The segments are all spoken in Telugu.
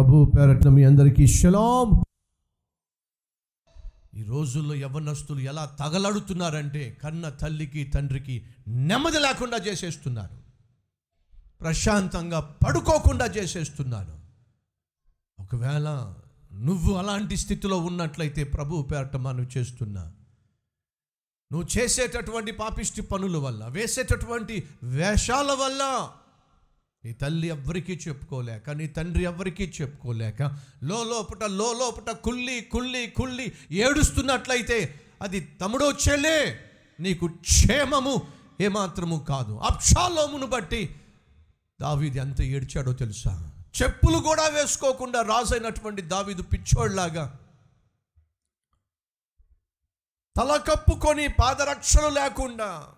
ప్రభు పేరట్న మీ అందరికీ శలాం. ఈ రోజుల్లో యవ్వనస్తులు ఎలా తగలడుతున్నారంటే కన్న తల్లికి తండ్రికి నెమ్మది లేకుండా చేసేస్తున్నారు. ప్రశాంతంగా పడుకోకుండా చేసేస్తున్నారు. ఒకవేళ నువ్వు అలాంటి స్థితిలో ఉన్నట్లయితే ప్రభు పేరట మనం చేస్తున్నా నువ్వు చేసేటటువంటి పాపిష్టి పనుల వల్ల వేసేటటువంటి వేషాల వల్ల నీ తల్లి ఎవ్వరికీ చెప్పుకోలేక నీ తండ్రి ఎవ్వరికీ చెప్పుకోలేక లోపట లోపట కుళ్ళి కుళ్ళి కుళ్ళి ఏడుస్తున్నట్లయితే అది తమ్ముడో చెల్లే నీకు క్షేమము ఏమాత్రము కాదు. అప్షాలోమును బట్టి దావీది ఎంత ఏడ్చాడో తెలుసా? చెప్పులు కూడా వేసుకోకుండా రాజైనటువంటి దావీదు పిచ్చోళ్ళాగా తల కప్పుకొని పాదరక్షలు లేకుండా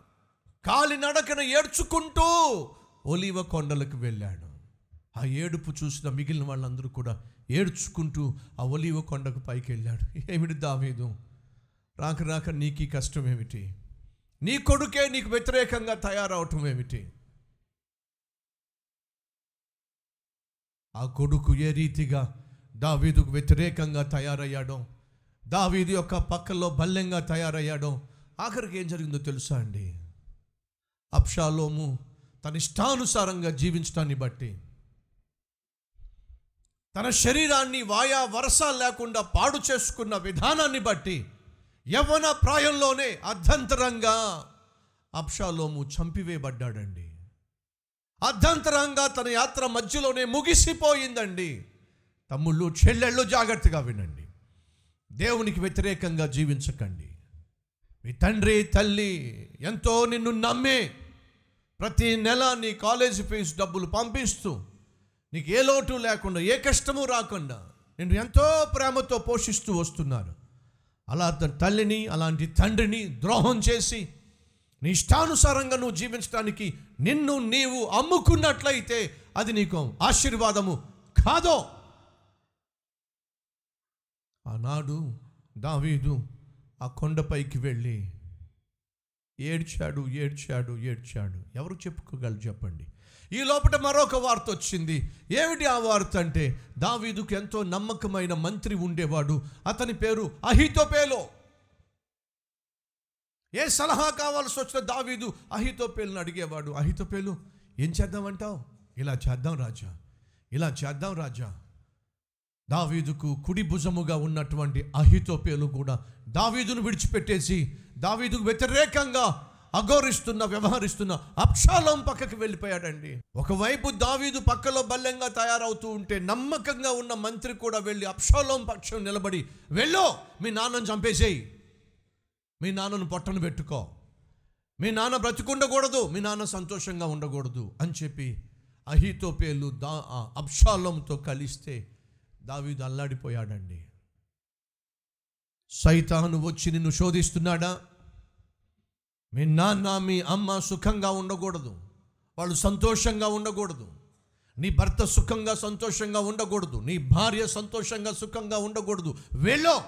కాలినడకన ఏడ్చుకుంటూ ఒలివ కొండలకు వెళ్ళాడు. ఆ ఏడుపు చూసిన మిగిలిన వాళ్ళందరూ కూడా ఏడ్చుకుంటూ ఆ ఒలివ కొండకు పైకి వెళ్ళాడు. ఏమిటి దావీదు? రాక రాక నీకు కష్టం ఏమిటి? నీ కొడుకే నీకు వ్యతిరేకంగా తయారవటం ఏమిటి? ఆ కొడుకు ఏ రీతిగా దావీదుకు వ్యతిరేకంగా తయారయ్యాడో దావీదు యొక్క పక్కలో బల్యంగా తయారయ్యాడో ఆఖరికి ఏం జరిగిందో తెలుసా అండి? అప్షాలోము తన ఇష్టానుసారంగా జీవించడాన్ని బట్టి. తన శరీరాన్ని వాయా వరస లేకుండా పాడు చేసుకున్న విధానాన్ని బట్టి యవ్వన ప్రాయంలోనే అర్ధంతరంగా అప్షాలోము చంపివేయబడ్డాడండి. అర్ధంతరంగా తన యాత్ర మధ్యలోనే ముగిసిపోయిందండి. తమ్ముళ్ళు చెల్లెళ్ళు జాగ్రత్తగా వినండి. దేవునికి వ్యతిరేకంగా జీవించకండి. మీ తండ్రి తల్లి ఎంతో నిన్ను నమ్మే ప్రతి నెల నీ కాలేజీ ఫీజు డబ్బులు పంపిస్తూ నీకు ఏ లోటు లేకుండా ఏ కష్టము రాకుండా నిన్ను ఎంతో ప్రేమతో పోషిస్తూ వస్తున్నారు. అలా అతని తల్లిని అలాంటి తండ్రిని ద్రోహం చేసి నీ ఇష్టానుసారంగా నువ్వు జీవించడానికి నిన్ను నీవు అమ్ముకున్నట్లయితే అది నీకు ఆశీర్వాదము కాదో? ఆనాడు దావీదు ఆ కొండపైకి వెళ్ళి ఏడ్చాడు ఏడ్చాడు ఏడ్చాడు. ఎవరు చెప్పుకోగలరు చెప్పండి. ఈ లోపల మరొక వార్త వచ్చింది. ఏమిటి ఆ వార్త అంటే దావీదుకు ఎంతో నమ్మకమైన మంత్రి ఉండేవాడు. అతని పేరు అహితోపేలో. ఏ సలహా కావాల్సి వచ్చిన దావీదు అహితోపేలను అడిగేవాడు. అహితోపేలు ఏం చేద్దామంటావు? ఇలా చేద్దాం రాజా. ఇలా చేద్దాం రాజా. దావీదుకు కుడి భుజముగా ఉన్నటువంటి అహితోపేలు కూడా దావీదును విడిచిపెట్టేసి దావీదుకు వ్యతిరేకంగా అఘోరిస్తున్న వ్యవహరిస్తున్న అప్షాలం పక్కకి వెళ్ళిపోయాడండి. ఒకవైపు దావీదు పక్కలో బల్లెంగా తయారవుతూ ఉంటే నమ్మకంగా ఉన్న మంత్రి కూడా వెళ్ళి అప్షాలోం పక్షం నిలబడి వెళ్ళో మీ నాన్నను చంపేసేయి. మీ నాన్నను పొట్టను పెట్టుకో. మీ నాన్న బ్రతికుండకూడదు మీ నాన్న సంతోషంగా ఉండకూడదు అని చెప్పి అహితోపేలు దా అప్షాలంతో కలిస్తే దావీదు అల్లాడిపోయాడండి. సైతాను వచ్చి నిన్ను శోధిస్తున్నాడా? మీ నాన్న మీ అమ్మ సుఖంగా ఉండకూడదు. వాళ్ళు సంతోషంగా ఉండకూడదు. నీ భర్త సుఖంగా సంతోషంగా ఉండకూడదు. నీ భార్య సంతోషంగా సుఖంగా ఉండకూడదు. వెళ్ళో.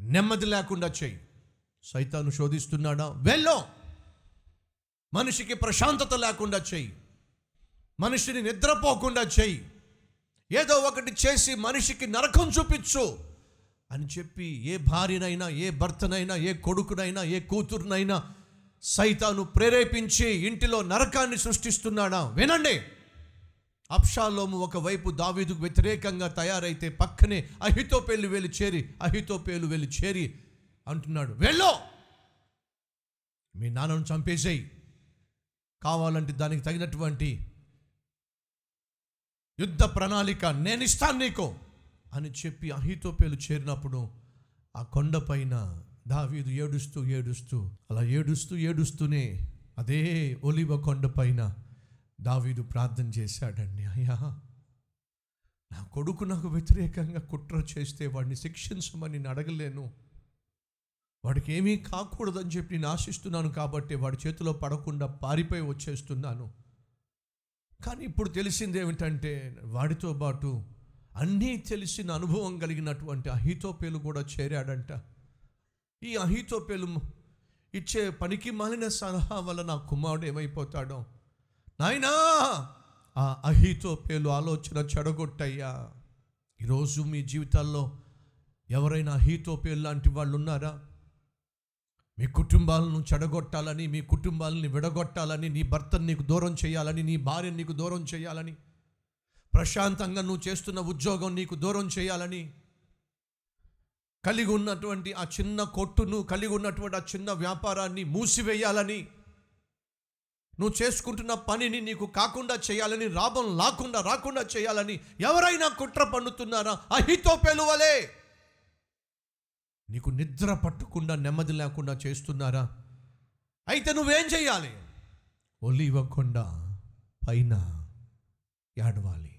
నెమ్మది లేకుండా చెయ్యి. సైతాను శోధిస్తున్నాడా? వెళ్ళో. మనిషికి ప్రశాంతత లేకుండా చెయ్యి. మనిషిని నిద్రపోకుండా చెయ్యి. ఏదో ఒకటి చేసి మనిషికి నరకం చూపించు అని చెప్పి ఏ భార్యనైనా ఏ భర్తనైనా ఏ కొడుకునైనా ఏ కూతురునైనా సైతాను ప్రేరేపించి ఇంటిలో నరకాన్ని సృష్టిస్తున్నాడా? వినండి. అప్షాలోము ఒకవైపు దావీదుకు వ్యతిరేకంగా తయారైతే పక్కనే అహితోపేలు వెళ్ళి చేరి అహితోపేలు వెళ్ళి చేరి అంటున్నాడు వెళ్ళో! మీ నాన్నను చంపేసేయి. కావాలంటే దానికి తగినటువంటి యుద్ధ ప్రణాళిక నేను ఇస్తాను నీకు అని చెప్పి అహితోపేలు చేరినప్పుడు ఆ కొండపైన దావీదు ఏడుస్తూ ఏడుస్తూ అలా ఏడుస్తూ ఏడుస్తూనే అదే ఒలివ కొండపైన దావీదు ప్రార్థన చేశాడండి. అయ్యా నా కొడుకు నాకు వ్యతిరేకంగా కుట్ర చేస్తే వాడిని శిక్షించమని నేను అడగలేను. వాడికి ఏమీ కాకూడదని చెప్పి నేను ఆశిస్తున్నాను కాబట్టి వాడి చేతిలో పడకుండా పారిపోయి వచ్చేస్తున్నాను. కానీ ఇప్పుడు తెలిసింది ఏమిటంటే వాడితో పాటు అన్నీ తెలిసిన అనుభవం కలిగినటువంటి అహితోపేలు కూడా చేరాడంట. ఈ అహితోపేలు ఇచ్చే పనికి మాలిన సలహా వల్ల నా కుమారుడు ఏమైపోతాడో? నాయనా! ఆ అహితోపేలు ఆలోచన చెడగొట్టయ్యా. ఈరోజు మీ జీవితాల్లో ఎవరైనా అహితోపేలు లాంటి వాళ్ళు ఉన్నారా మీ కుటుంబాలను చెడగొట్టాలని మీ కుటుంబాలని విడగొట్టాలని నీ భర్తను నీకు దూరం చేయాలని నీ భార్యను నీకు దూరం చేయాలని ప్రశాంతంగా నువ్వు చేస్తున్న ఉద్యోగం నీకు దూరం చేయాలని కలిగి ఉన్నటువంటి ఆ చిన్న కొట్టును కలిగి ఉన్నటువంటి ఆ చిన్న వ్యాపారాన్ని మూసివేయాలని నువ్వు చేసుకుంటున్న పనిని నీకు కాకుండా చేయాలని లాభం లాకుండా రాకుండా చేయాలని ఎవరైనా కుట్ర పన్నుతున్నారా? అహితో పెలువలే నీకు నిద్ర పట్టకుండా నెమ్మది లేకుండా చేస్తున్నారా? అయితే నువ్వేం చేయాలి ఒలి ఇవ్వకుండా పైన ఏడవాలి.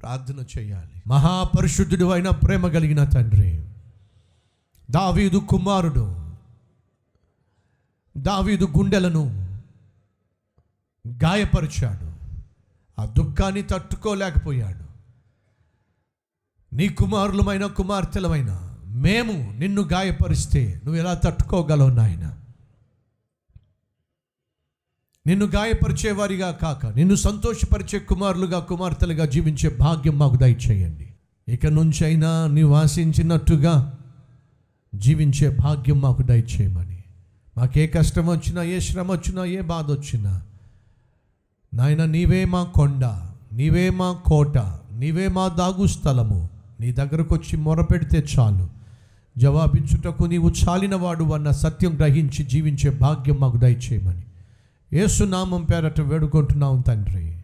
ప్రార్థన చేయాలి మహాపరిశుద్ధుడు అయిన ప్రేమ కలిగిన తండ్రి దావీదు కుమారుడు దావీదు గుండెలను గాయపరిచాడు. ఆ దుఃఖాన్ని తట్టుకోలేకపోయాడు. నీ కుమారులమైన కుమార్తెలమైనా మేము నిన్ను గాయపరిస్తే నువ్వు ఎలా తట్టుకోగలవు నాయన? నిన్ను గాయపరిచేవారిగా కాక నిన్ను సంతోషపరిచే కుమారులుగా కుమార్తెలుగా జీవించే భాగ్యం మాకు దయచేయండి. ఇక నుంచైనా నీవు ఆశించినట్టుగా జీవించే భాగ్యం మాకు దయచేయమని. మాకే కష్టం వచ్చినా ఏ శ్రమ వచ్చినా ఏ బాధ వచ్చినా నాయన నీవే మా కొండ నీవే మా కోట నీవే మా దాగు స్థలము. నీ దగ్గరకు వచ్చి మొరపెడితే చాలు. జవాబిచ్చుటకు నీవు చాలినవాడు అన్న సత్యం గ్రహించి జీవించే భాగ్యం మాకు దయచేయమని. ఏసునామం పేరట వేడుకుంటున్నాం తండ్రి.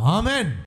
ఆమెన్.